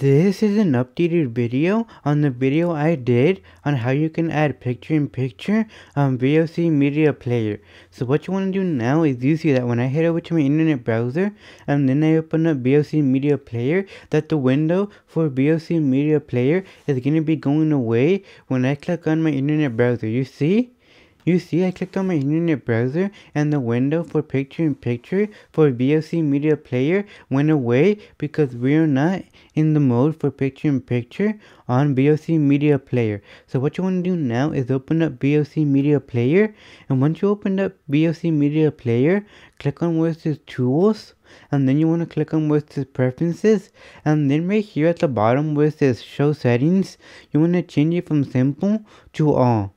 This is an updated video on the video I did on how you can add picture-in-picture on um, VLC Media Player. So what you want to do now is you see that when I head over to my internet browser and then I open up VLC Media Player that the window for VLC Media Player is going to be going away when I click on my internet browser. You see? You see I clicked on my internet browser and the window for picture-in-picture for VLC Media Player went away because we're not in the mode for picture-in-picture on VLC Media Player. So what you want to do now is open up VLC Media Player. And once you open up VLC Media Player, click on where it says Tools. And then you want to click on where it says Preferences. And then right here at the bottom where it says Show Settings, you want to change it from Simple to All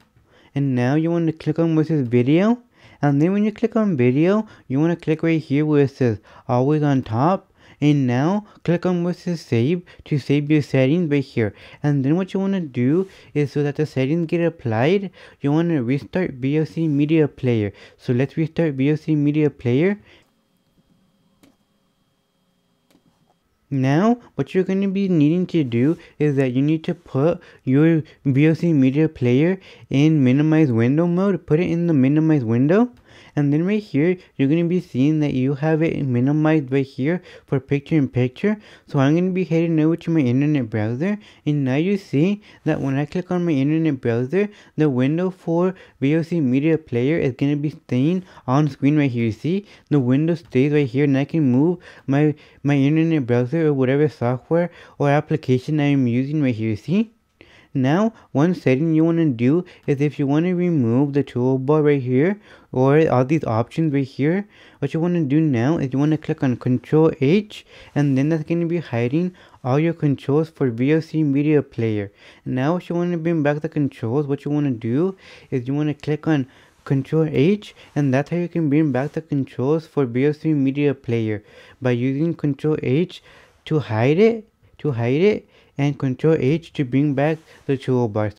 and now you want to click on it says video? And then when you click on video you want to click right here where it says always on top. And now click on where it says save to save your settings right here. And then what you want to do is so that the settings get applied you want to restart VLC media player. So let's restart VLC media player Now, what you're going to be needing to do is that you need to put your VLC media player in minimize window mode. Put it in the minimize window and then right here you're going to be seeing that you have it minimized right here for picture in picture. So I'm going to be heading over to my internet browser. And now you see that when I click on my internet browser the window for VLC media player is going to be staying on screen right here. You see? The window stays right here and I can move my my internet browser or whatever software or application I am using right here. You see now, one setting you want to do is if you want to remove the toolbar right here or all these options right here, what you want to do now is you want to click on Control H and then that's going to be hiding all your controls for VLC Media Player. Now, if you want to bring back the controls, what you want to do is you want to click on Control H and that's how you can bring back the controls for VLC Media Player by using Control H to hide it to hide it and Control H to bring back the toolbar.